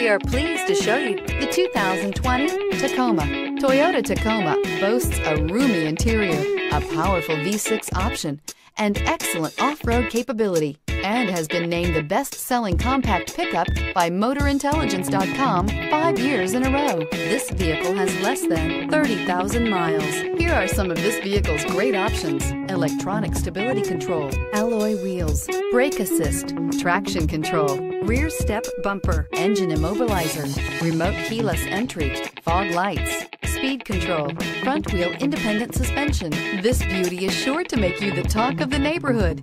We are pleased to show you the 2020 Tacoma. Toyota Tacoma boasts a roomy interior, a powerful V6 option, and excellent off-road capability and has been named the best-selling compact pickup by MotorIntelligence.com five years in a row. This vehicle has less than 30,000 miles. Here are some of this vehicle's great options. Electronic stability control, alloy wheels, brake assist, traction control, rear step bumper, engine immobilizer, remote keyless entry, fog lights, speed control, front wheel independent suspension. This beauty is sure to make you the talk of the neighborhood.